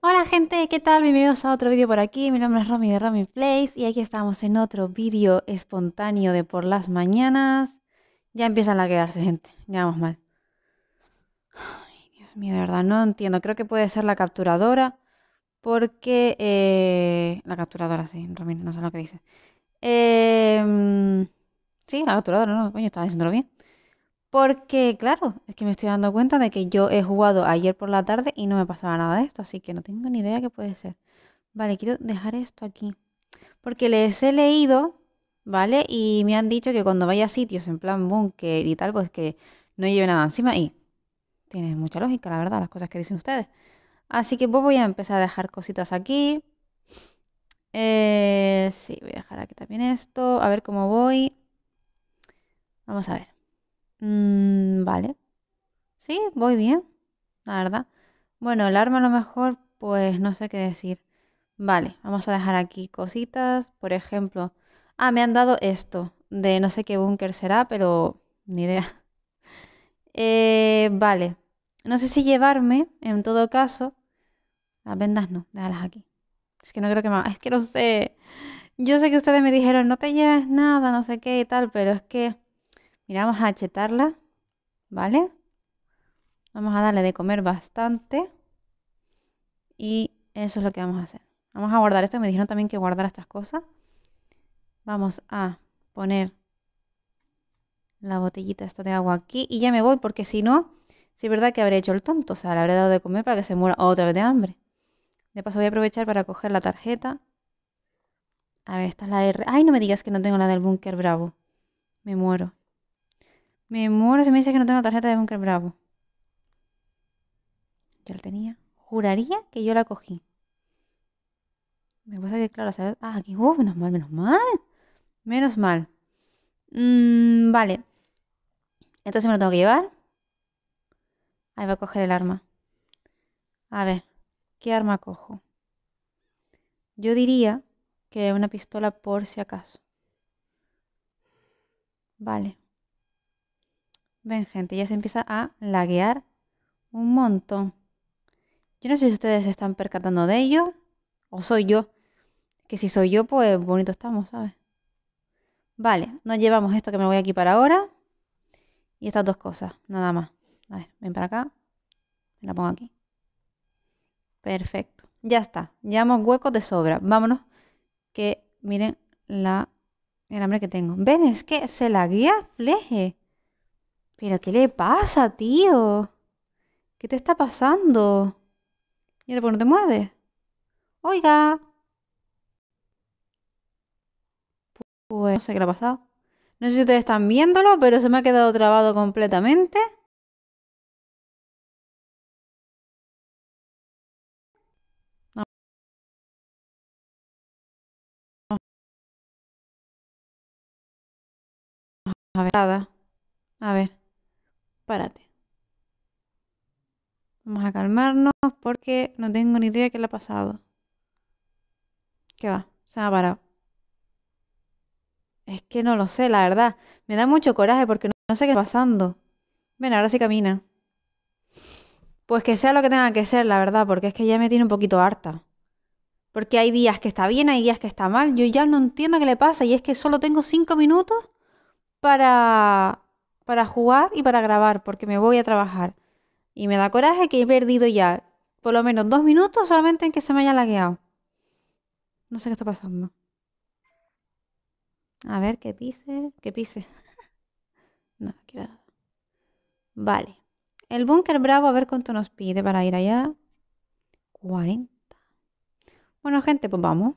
Hola gente, ¿qué tal? Bienvenidos a otro vídeo por aquí. Mi nombre es Romy de Romy Place y aquí estamos en otro vídeo espontáneo de por las mañanas. Ya empiezan a quedarse gente, ya vamos mal. Ay, Dios mío, de verdad, no entiendo. Creo que puede ser la capturadora porque... eh, La capturadora, sí, Romy, no sé lo que dice. Em, Sí, la capturadora, no, coño, estaba diciéndolo bien. Porque, claro, es que me estoy dando cuenta de que yo he jugado ayer por la tarde y no me pasaba nada de esto, así que no tengo ni idea qué puede ser. Vale, quiero dejar esto aquí. Porque les he leído, ¿vale? Y me han dicho que cuando vaya a sitios en plan búnker y tal, pues que no lleve nada encima. Y tiene mucha lógica, la verdad, las cosas que dicen ustedes. Así que pues voy a empezar a dejar cositas aquí. Eh, sí, voy a dejar aquí también esto. A ver cómo voy. Vamos a ver. Mm, vale. Sí, voy bien, la verdad. Bueno, el arma a lo mejor, pues no sé qué decir. Vale, vamos a dejar aquí cositas. Por ejemplo, ah, me han dado esto, de no sé qué búnker será, pero ni idea. Eh, vale, no sé si llevarme, en todo caso, las vendas no, déjalas aquí. Es que no creo que más, es que no sé. Yo sé que ustedes me dijeron, no te lleves nada, no sé qué y tal, pero es que, mira, vamos a achetarla, ¿vale? Vamos a darle de comer bastante. Y eso es lo que vamos a hacer. Vamos a guardar esto. Me dijeron también que guardar estas cosas. Vamos a poner la botellita esta de agua aquí. Y ya me voy porque si no, si es verdad que habré hecho el tonto. O sea, le habré dado de comer para que se muera otra vez de hambre. De paso voy a aprovechar para coger la tarjeta. A ver, esta es la R. Ay, no me digas que no tengo la del búnker bravo. Me muero. Me muero si me dices que no tengo tarjeta de búnker bravo. Yo la tenía. Juraría que yo la cogí. Me pasa que, claro, ¿sabes? Ah, aquí. Uh, menos mal, menos mal. Menos mal. Mm, vale. Entonces me lo tengo que llevar. Ahí va a coger el arma. A ver, ¿qué arma cojo? Yo diría que una pistola por si acaso. Vale. Ven, gente, ya se empieza a laguear un montón. Yo no sé si ustedes se están percatando de ello o soy yo. Que si soy yo, pues bonito estamos, ¿sabes? Vale, nos llevamos esto que me voy a equipar ahora. Y estas dos cosas, nada más. A ver, ven para acá. Me la pongo aquí. Perfecto. Ya está. Llevamos huecos de sobra. Vámonos. Que miren la, el hambre que tengo. ¿Ven? Es que se la guía fleje. ¿Pero qué le pasa, tío? ¿Qué te está pasando? ¿Y ahora por no te mueves? Oiga. Pues no sé qué le ha pasado. No sé si ustedes están viéndolo, pero se me ha quedado trabado completamente. A ver. A ver, párate. Vamos a calmarnos porque no tengo ni idea qué le ha pasado. ¿Qué va? Se ha parado. Es que no lo sé, la verdad. Me da mucho coraje porque no, no sé qué está pasando. Ven, ahora sí camina. Pues que sea lo que tenga que ser, la verdad, porque es que ya me tiene un poquito harta. Porque hay días que está bien, hay días que está mal. Yo ya no entiendo qué le pasa y es que solo tengo cinco minutos para, para jugar y para grabar porque me voy a trabajar. Y me da coraje que he perdido ya por lo menos dos minutos solamente en que se me haya lagueado. No sé qué está pasando. A ver, que pise, que pise. No quiero nada. Vale. El búnker bravo, a ver cuánto nos pide para ir allá. 40. Bueno, gente, pues vamos.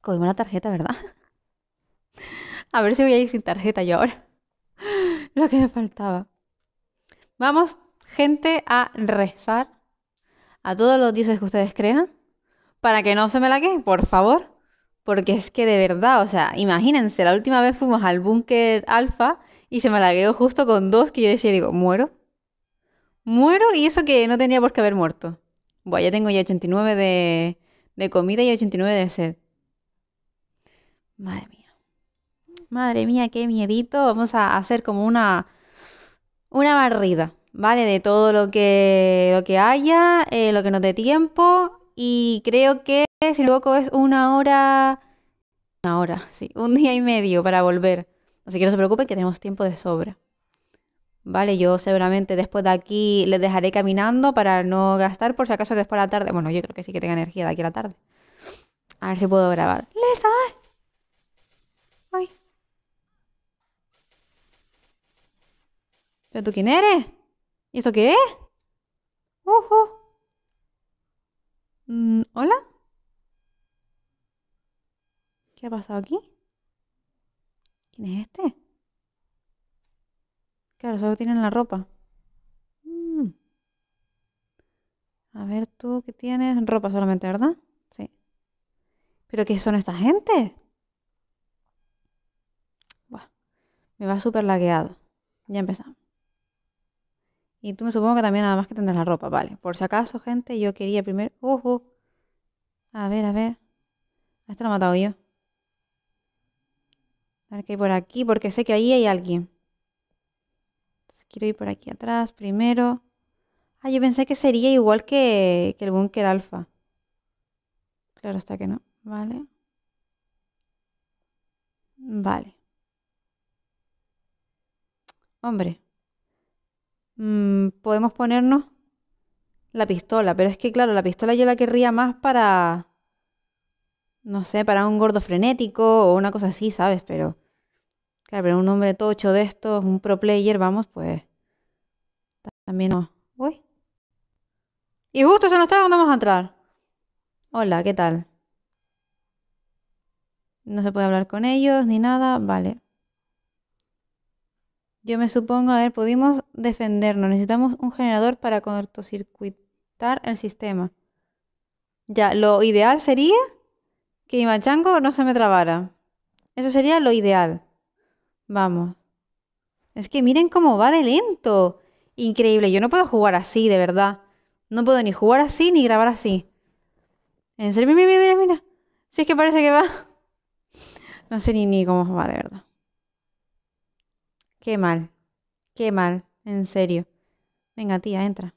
Cogimos la tarjeta, ¿verdad? A ver si voy a ir sin tarjeta yo ahora. Lo que me faltaba. Vamos, gente, a rezar a todos los dioses que ustedes crean para que no se me lague, por favor. Porque es que de verdad, o sea, imagínense, la última vez fuimos al búnker alfa y se me lagueó justo con dos que yo decía, digo, muero. Muero y eso que no tenía por qué haber muerto. Bueno, ya tengo ya 89 de, de comida y 89 de sed. Madre mía. Madre mía, qué miedito. Vamos a hacer como una, una barrida. ¿vale? De todo lo que, lo que haya, eh, lo que nos dé tiempo. Y creo que, si no me es una hora. Una hora, sí. Un día y medio para volver. Así que no se preocupen que tenemos tiempo de sobra. Vale, yo seguramente después de aquí les dejaré caminando para no gastar por si acaso después de la tarde. Bueno, yo creo que sí que tenga energía de aquí a la tarde. A ver si puedo grabar. ¡Lisa! ¡Ay! ¿Pero tú quién eres? ¿Y esto qué es? Mm, ¿Hola? ¿Qué ha pasado aquí? ¿Quién es este? Claro, solo tienen la ropa. Mm. A ver, tú qué tienes ropa solamente, ¿verdad? Sí. ¿Pero qué son esta gente? Buah, me va súper lagueado. Ya empezamos. Y tú me supongo que también nada más que tendrás la ropa, vale. Por si acaso, gente, yo quería primero... Uh, uh. A ver, a ver. A este lo he matado yo. A ver qué hay por aquí, porque sé que ahí hay alguien. Entonces, quiero ir por aquí atrás primero. Ah, yo pensé que sería igual que, que el búnker alfa. Claro está que no. Vale. Vale. Hombre. Mm, podemos ponernos la pistola, pero es que claro, la pistola yo la querría más para, no sé, para un gordo frenético o una cosa así, ¿sabes? Pero, claro, pero un hombre tocho de estos, un pro player, vamos, pues, también no. Uy. Y justo se nos está cuando vamos a entrar. Hola, ¿qué tal? No se puede hablar con ellos ni nada, vale. Yo me supongo, a ver, pudimos defendernos. Necesitamos un generador para cortocircuitar el sistema. Ya, lo ideal sería que mi machango no se me trabara. Eso sería lo ideal. Vamos. Es que miren cómo va de lento. Increíble. Yo no puedo jugar así, de verdad. No puedo ni jugar así ni grabar así. En serio, mira, mira, mira. Si es que parece que va. No sé ni, ni cómo va, de verdad. Qué mal. Qué mal. En serio. Venga, tía, entra.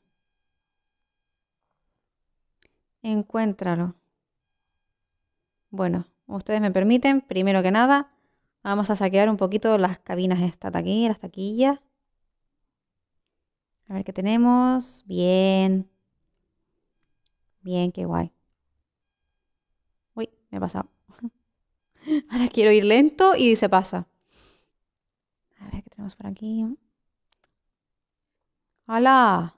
Encuéntralo. Bueno, ustedes me permiten, primero que nada, vamos a saquear un poquito las cabinas estas de aquí, las taquillas. A ver qué tenemos. Bien. Bien, qué guay. Uy, me ha pasado. Ahora quiero ir lento y se pasa. Tenemos por aquí. ¡Hala!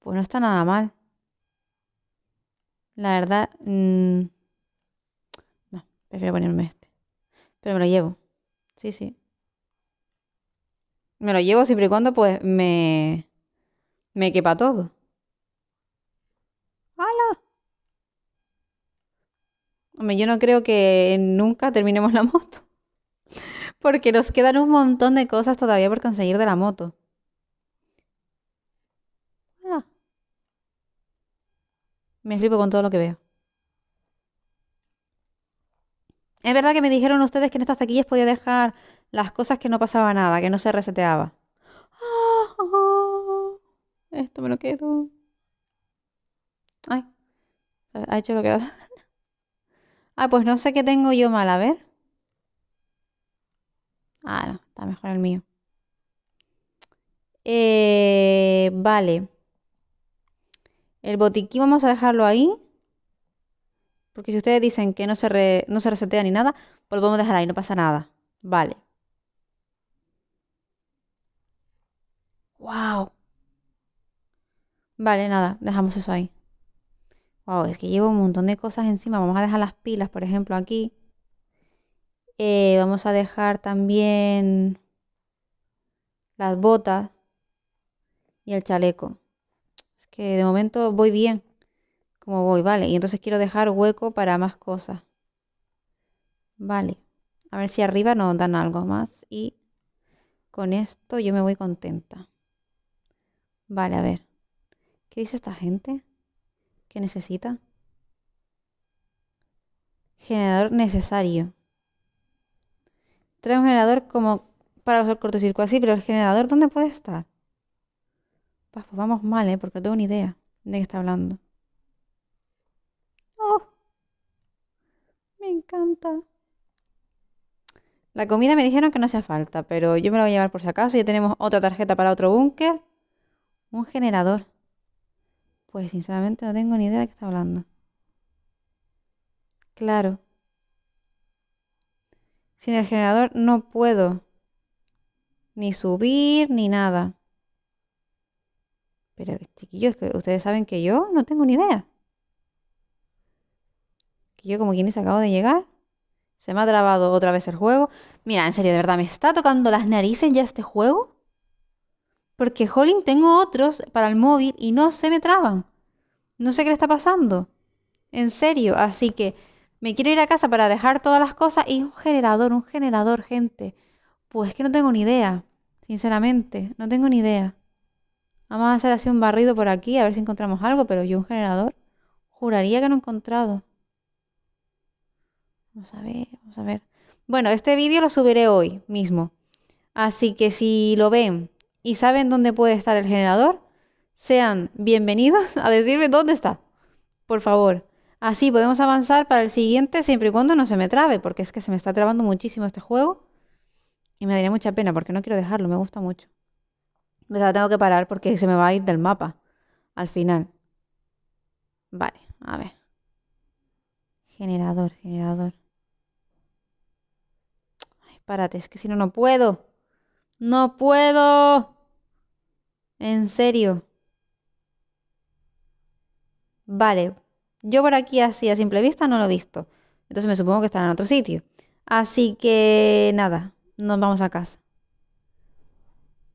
Pues no está nada mal. La verdad, mm, no, prefiero ponerme este. Pero me lo llevo. Sí, sí. Me lo llevo siempre y cuando pues me me quepa todo. ¡Hala! Hombre, yo no creo que nunca terminemos la moto. Porque nos quedan un montón de cosas todavía por conseguir de la moto. Me flipo con todo lo que veo. Es verdad que me dijeron ustedes que en estas taquillas podía dejar las cosas que no pasaba nada, que no se reseteaba. Ah, esto me lo quedo. Ay, ha hecho lo que da. Ah, pues no sé qué tengo yo mal, a ver. Ah, no, está mejor el mío. Eh, vale. El botiquín vamos a dejarlo ahí. Porque si ustedes dicen que no se, no se resetea ni nada, pues lo podemos dejar ahí, no pasa nada. Vale. Wow. Vale, nada, dejamos eso ahí. Wow, es que llevo un montón de cosas encima. Vamos a dejar las pilas, por ejemplo, aquí. Eh, vamos a dejar también las botas y el chaleco. Es que de momento voy bien, como voy, vale. Y entonces quiero dejar hueco para más cosas. Vale. A ver si arriba nos dan algo más. Y con esto yo me voy contenta. Vale, a ver. ¿Qué dice esta gente? ¿Qué necesita? Generador necesario. Trae un generador como para los cortocircuitos, sí, pero el generador, ¿dónde puede estar? Pues vamos mal, ¿eh? Porque no tengo ni idea de qué está hablando. ¡Oh! Me encanta. La comida me dijeron que no hacía falta, pero yo me la voy a llevar por si acaso. Ya tenemos otra tarjeta para otro búnker. Un generador. Pues sinceramente no tengo ni idea de qué está hablando. Claro. Sin el generador no puedo ni subir ni nada. Pero chiquillos, que ustedes saben que yo no tengo ni idea. Que yo como quien dice acabo de llegar. Se me ha trabado otra vez el juego. Mira, en serio, de verdad, ¿me está tocando las narices ya este juego? Porque, jolín, tengo otros para el móvil y no se me traban. No sé qué le está pasando. En serio, así que me quiero ir a casa para dejar todas las cosas y un generador, un generador, gente. Pues que no tengo ni idea. Sinceramente, no tengo ni idea. Vamos a hacer así un barrido por aquí, a ver si encontramos algo, pero yo un generador juraría que no he encontrado. Vamos a ver, vamos a ver. Bueno, este vídeo lo subiré hoy mismo. Así que si lo ven y saben dónde puede estar el generador, sean bienvenidos a decirme dónde está. Por favor. Así podemos avanzar para el siguiente siempre y cuando no se me trabe, porque es que se me está trabando muchísimo este juego. Y me daría mucha pena porque no quiero dejarlo, me gusta mucho. Pero tengo que parar porque se me va a ir del mapa al final. Vale, a ver. Generador, generador. Ay, párate, es que si no, no puedo. No puedo. En serio. Vale, yo por aquí así a simple vista no lo he visto. Entonces me supongo que estará en otro sitio. Así que nada, nos vamos a casa.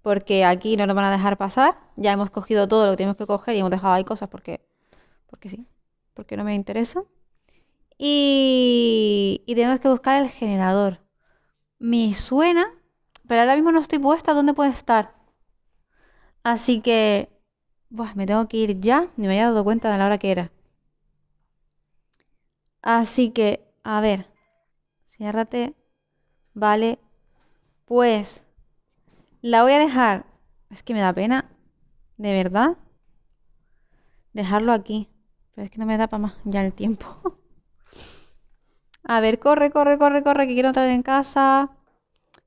Porque aquí no nos van a dejar pasar. Ya hemos cogido todo lo que tenemos que coger y hemos dejado ahí cosas porque, porque sí, porque no me interesa. Y, y tenemos que buscar el generador. Me suena, pero ahora mismo no estoy puesta dónde puede estar. Así que Buah, me tengo que ir ya, ni me había dado cuenta de la hora que era. Así que, a ver, ciérrate. Vale, pues la voy a dejar. Es que me da pena, de verdad, dejarlo aquí. Pero es que no me da para más ya el tiempo. A ver, corre, corre, corre, corre, que quiero entrar en casa.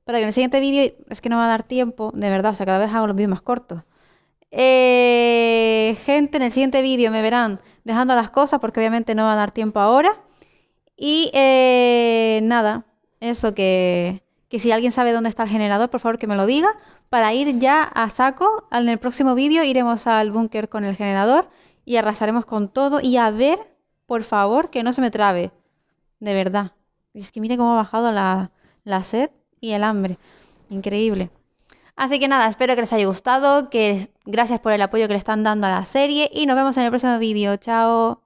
Para que en el siguiente vídeo es que no me va a dar tiempo, de verdad, o sea, cada vez hago los vídeos más cortos. Eh, gente, en el siguiente vídeo me verán dejando las cosas porque obviamente no va a dar tiempo ahora. Y eh, nada, eso que, que si alguien sabe dónde está el generador, por favor que me lo diga. Para ir ya a saco, en el próximo vídeo iremos al búnker con el generador y arrasaremos con todo. Y a ver, por favor, que no se me trabe. De verdad. Es que mire cómo ha bajado la, la sed y el hambre. Increíble. Así que nada, espero que les haya gustado, que gracias por el apoyo que le están dando a la serie y nos vemos en el próximo vídeo. Chao.